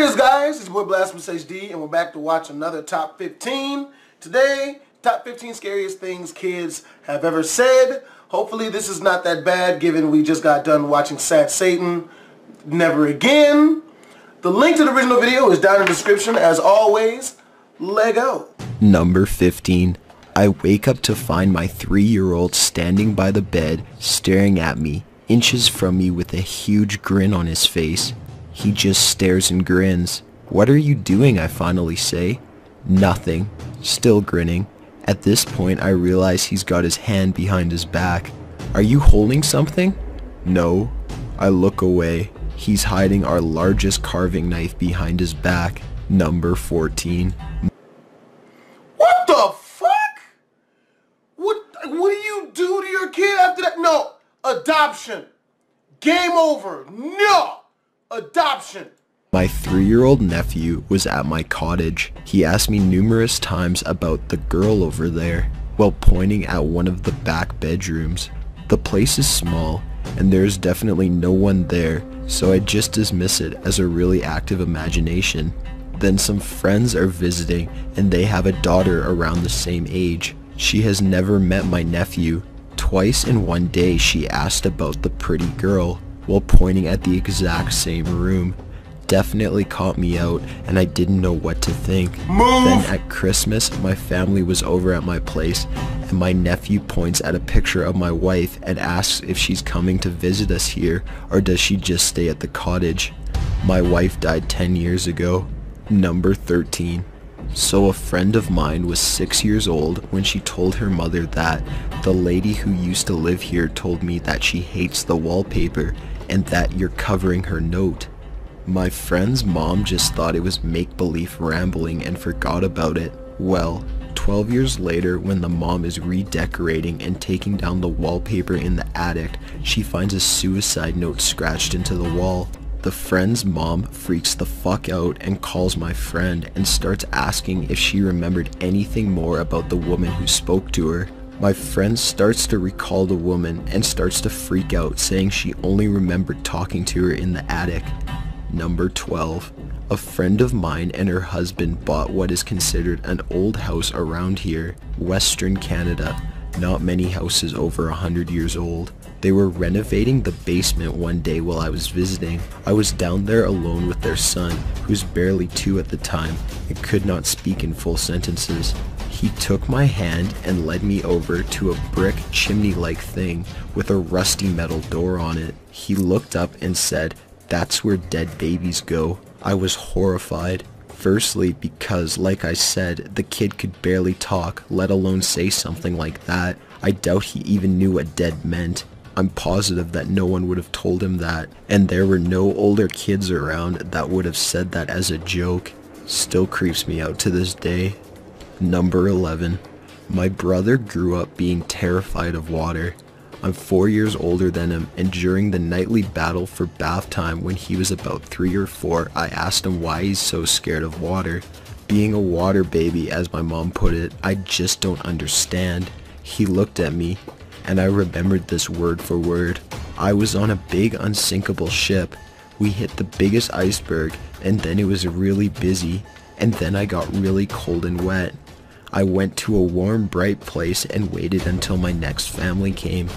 is guys, it's boy Blastphamous HD and we're back to watch another top 15. Today, top 15 scariest things kids have ever said. Hopefully this is not that bad given we just got done watching Sad Satan, Never Again. The link to the original video is down in the description as always. Lego. Number 15. I wake up to find my three-year-old standing by the bed, staring at me, inches from me with a huge grin on his face. He just stares and grins. What are you doing, I finally say. Nothing. Still grinning. At this point, I realize he's got his hand behind his back. Are you holding something? No. I look away. He's hiding our largest carving knife behind his back. Number 14. What the fuck? What what do you do to your kid after that? No. Adoption. Game over. No. Adoption. My three-year-old nephew was at my cottage. He asked me numerous times about the girl over there while pointing at one of the back bedrooms. The place is small and there is definitely no one there so I just dismiss it as a really active imagination. Then some friends are visiting and they have a daughter around the same age. She has never met my nephew. Twice in one day she asked about the pretty girl while pointing at the exact same room. Definitely caught me out and I didn't know what to think. Move! Then at Christmas, my family was over at my place and my nephew points at a picture of my wife and asks if she's coming to visit us here or does she just stay at the cottage. My wife died 10 years ago. Number 13. So a friend of mine was 6 years old when she told her mother that the lady who used to live here told me that she hates the wallpaper and that you're covering her note. My friend's mom just thought it was make-believe rambling and forgot about it. Well, 12 years later when the mom is redecorating and taking down the wallpaper in the attic, she finds a suicide note scratched into the wall. The friend's mom freaks the fuck out and calls my friend and starts asking if she remembered anything more about the woman who spoke to her. My friend starts to recall the woman and starts to freak out saying she only remembered talking to her in the attic. Number 12. A friend of mine and her husband bought what is considered an old house around here, Western Canada. Not many houses over a hundred years old. They were renovating the basement one day while I was visiting. I was down there alone with their son, who's barely two at the time, and could not speak in full sentences. He took my hand and led me over to a brick chimney-like thing with a rusty metal door on it. He looked up and said, that's where dead babies go. I was horrified. Firstly, because, like I said, the kid could barely talk, let alone say something like that. I doubt he even knew what dead meant. I'm positive that no one would have told him that, and there were no older kids around that would have said that as a joke. Still creeps me out to this day. Number 11. My brother grew up being terrified of water. I'm four years older than him, and during the nightly battle for bath time when he was about three or four, I asked him why he's so scared of water. Being a water baby, as my mom put it, I just don't understand. He looked at me, and I remembered this word for word. I was on a big unsinkable ship. We hit the biggest iceberg, and then it was really busy, and then I got really cold and wet. I went to a warm, bright place and waited until my next family came.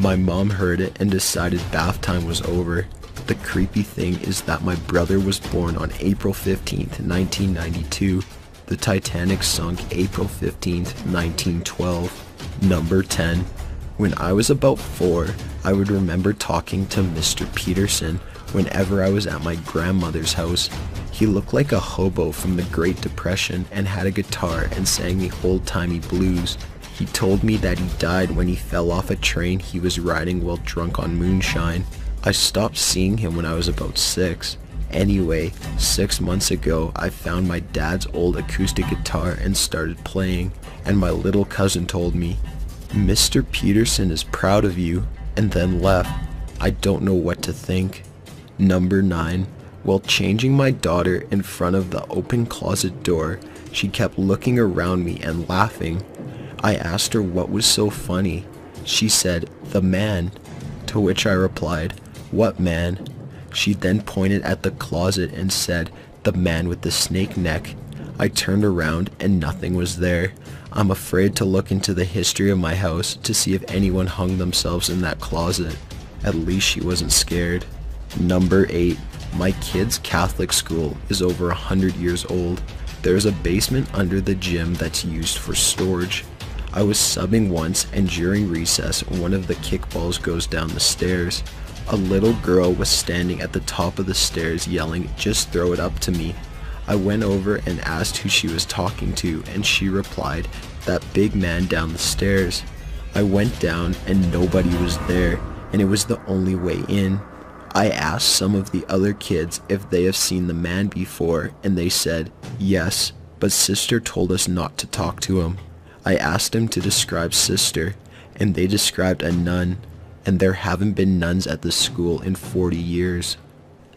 My mom heard it and decided bath time was over. The creepy thing is that my brother was born on April 15th, 1992. The Titanic sunk April 15th, 1912. Number 10. When I was about 4, I would remember talking to Mr. Peterson whenever I was at my grandmother's house. He looked like a hobo from the Great Depression and had a guitar and sang the old-timey blues. He told me that he died when he fell off a train he was riding while drunk on moonshine. I stopped seeing him when I was about six. Anyway, six months ago, I found my dad's old acoustic guitar and started playing, and my little cousin told me, Mr. Peterson is proud of you, and then left. I don't know what to think. Number 9. While changing my daughter in front of the open closet door, she kept looking around me and laughing. I asked her what was so funny. She said, the man. To which I replied, what man? She then pointed at the closet and said, The man with the snake neck. I turned around and nothing was there. I'm afraid to look into the history of my house to see if anyone hung themselves in that closet. At least she wasn't scared. Number 8. My kid's Catholic school is over a hundred years old. There's a basement under the gym that's used for storage. I was subbing once and during recess one of the kickballs goes down the stairs. A little girl was standing at the top of the stairs yelling, just throw it up to me. I went over and asked who she was talking to and she replied, that big man down the stairs. I went down and nobody was there and it was the only way in. I asked some of the other kids if they have seen the man before and they said yes, but sister told us not to talk to him. I asked them to describe sister and they described a nun and there haven't been nuns at the school in 40 years.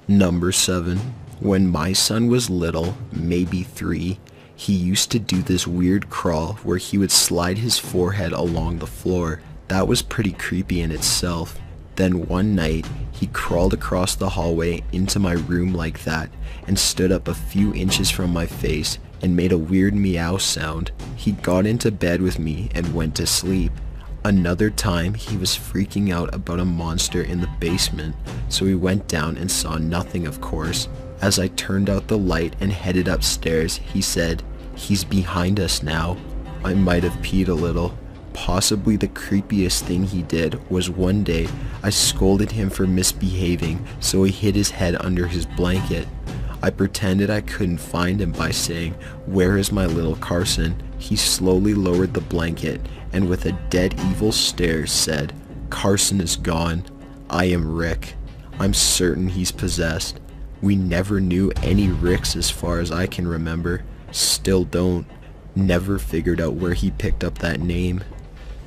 Number 7. When my son was little, maybe 3, he used to do this weird crawl where he would slide his forehead along the floor. That was pretty creepy in itself. Then one night, he crawled across the hallway into my room like that and stood up a few inches from my face and made a weird meow sound. He got into bed with me and went to sleep. Another time, he was freaking out about a monster in the basement, so we went down and saw nothing of course. As I turned out the light and headed upstairs, he said, he's behind us now. I might have peed a little. Possibly the creepiest thing he did was one day I scolded him for misbehaving so he hid his head under his blanket. I pretended I couldn't find him by saying, where is my little Carson? He slowly lowered the blanket and with a dead evil stare said, Carson is gone. I am Rick. I'm certain he's possessed. We never knew any Ricks as far as I can remember. Still don't. Never figured out where he picked up that name.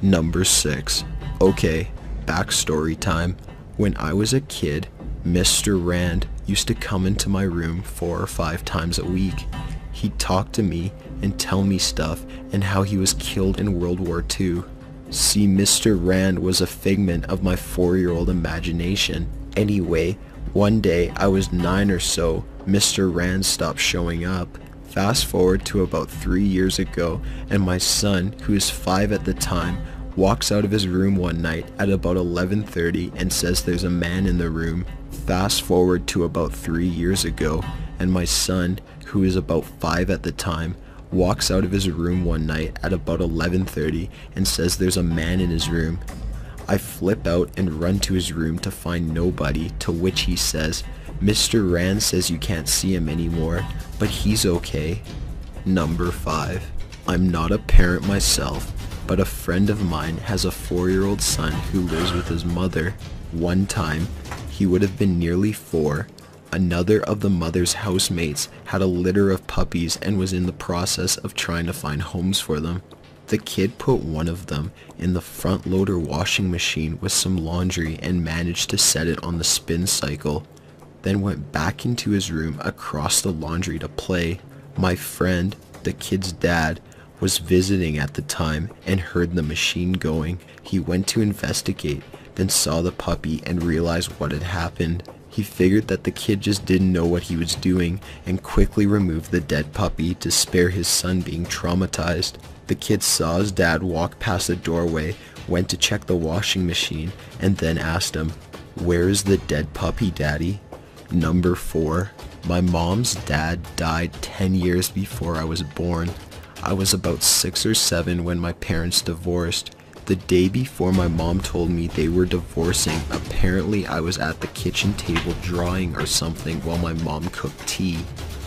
Number 6. Okay, backstory time. When I was a kid, Mr. Rand used to come into my room four or five times a week. He'd talk to me and tell me stuff and how he was killed in World War II. See, Mr. Rand was a figment of my four-year-old imagination. Anyway, one day I was nine or so, Mr. Rand stopped showing up. Fast forward to about three years ago, and my son, who is five at the time, walks out of his room one night at about 11.30 and says there's a man in the room. Fast forward to about three years ago, and my son, who is about five at the time, walks out of his room one night at about 11.30 and says there's a man in his room. I flip out and run to his room to find nobody, to which he says, Mr. Rand says you can't see him anymore, but he's okay. Number 5. I'm not a parent myself, but a friend of mine has a four-year-old son who lives with his mother. One time, he would have been nearly four. Another of the mother's housemates had a litter of puppies and was in the process of trying to find homes for them. The kid put one of them in the front loader washing machine with some laundry and managed to set it on the spin cycle then went back into his room across the laundry to play. My friend, the kid's dad, was visiting at the time and heard the machine going. He went to investigate, then saw the puppy and realized what had happened. He figured that the kid just didn't know what he was doing and quickly removed the dead puppy to spare his son being traumatized. The kid saw his dad walk past the doorway, went to check the washing machine, and then asked him, Where is the dead puppy, daddy? Number 4. My mom's dad died 10 years before I was born. I was about 6 or 7 when my parents divorced. The day before my mom told me they were divorcing, apparently I was at the kitchen table drawing or something while my mom cooked tea.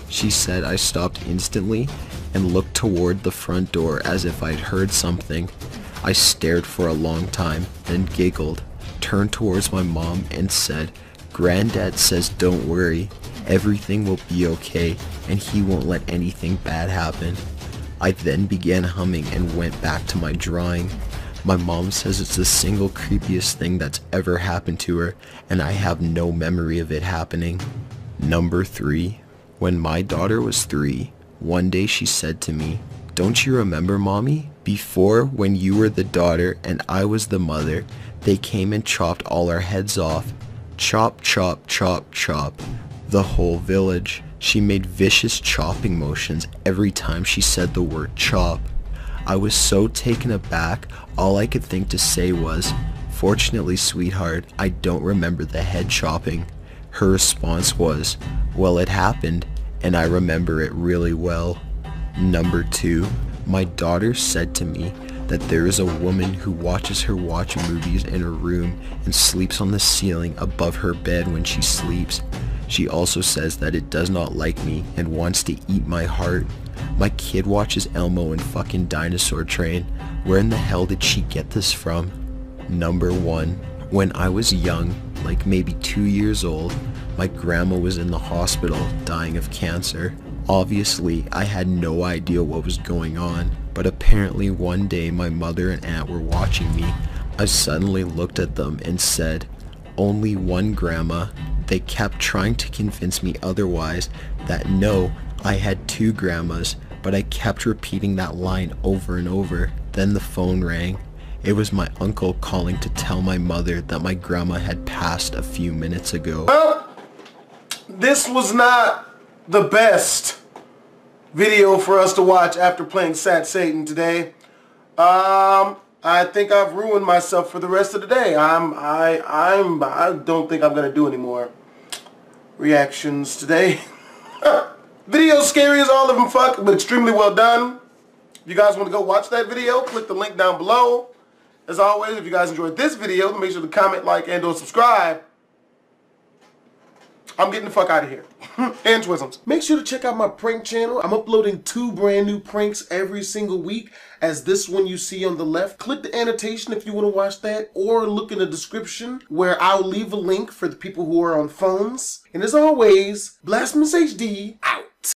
She said I stopped instantly and looked toward the front door as if I'd heard something. I stared for a long time, then giggled, turned towards my mom and said, Granddad says don't worry, everything will be okay and he won't let anything bad happen. I then began humming and went back to my drawing. My mom says it's the single creepiest thing that's ever happened to her and I have no memory of it happening. Number 3. When my daughter was 3, one day she said to me, Don't you remember, Mommy? Before, when you were the daughter and I was the mother, they came and chopped all our heads off Chop, chop, chop, chop. The whole village. She made vicious chopping motions every time she said the word chop. I was so taken aback, all I could think to say was, Fortunately, sweetheart, I don't remember the head chopping. Her response was, well, it happened, and I remember it really well. Number two, my daughter said to me that there is a woman who watches her watch movies in her room and sleeps on the ceiling above her bed when she sleeps. She also says that it does not like me and wants to eat my heart. My kid watches Elmo and fucking Dinosaur Train. Where in the hell did she get this from? Number one, when I was young, like maybe two years old, my grandma was in the hospital dying of cancer. Obviously, I had no idea what was going on, but apparently one day my mother and aunt were watching me. I suddenly looked at them and said, only one grandma. They kept trying to convince me otherwise, that no, I had two grandmas, but I kept repeating that line over and over. Then the phone rang. It was my uncle calling to tell my mother that my grandma had passed a few minutes ago. Well, this was not the best video for us to watch after playing Sad Satan today. Um, I think I've ruined myself for the rest of the day. I'm, I, I'm, I don't think I'm gonna do any more reactions today. video scary as all of them fuck, but extremely well done. If you guys want to go watch that video, click the link down below. As always, if you guys enjoyed this video, make sure to comment, like, and or subscribe. I'm getting the fuck out of here. and Twisms. Make sure to check out my prank channel. I'm uploading two brand new pranks every single week, as this one you see on the left. Click the annotation if you want to watch that, or look in the description where I'll leave a link for the people who are on phones. And as always, Blastphamous HD,